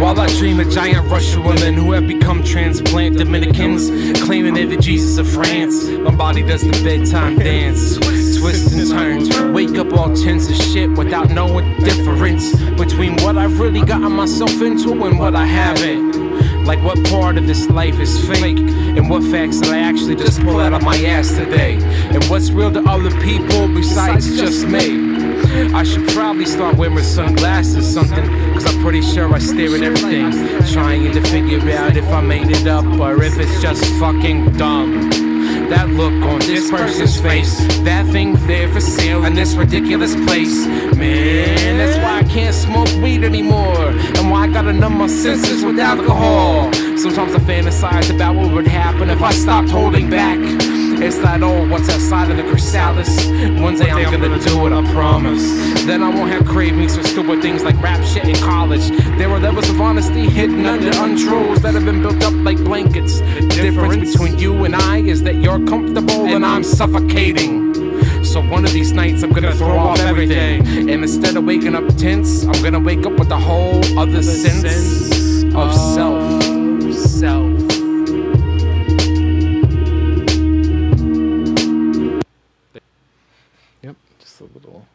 While I dream a giant Russian women who have become transplant Dominicans, claiming they're the Jesus of France. My body does the bedtime dance, twists and turns. Wake up all tense as shit without knowing the difference between what I've really gotten myself into and what I haven't. What part of this life is fake And what facts did I actually just pull out of my ass today And what's real to other people besides just me I should probably start wearing sunglasses something Cause I'm pretty sure I stare at everything Trying to figure out if I made it up Or if it's just fucking dumb that look on this person's face. That thing there for sale in this ridiculous place. Man, that's why I can't smoke weed anymore. Why I gotta numb my senses with alcohol. Sometimes I fantasize about what would happen if I stopped holding back. It's that old what's outside of the chrysalis. One day I'm gonna do it, I promise. Then I won't have cravings for stupid things like rap shit in college. There are levels of honesty hidden under untruths that have been built up like blankets. The difference between you and I is that you're comfortable and I'm suffocating. So one of these nights I'm gonna throw off everything. And instead of waking up tense, I'm gonna wake up with a whole other sense of self. Self. Yep, just a little.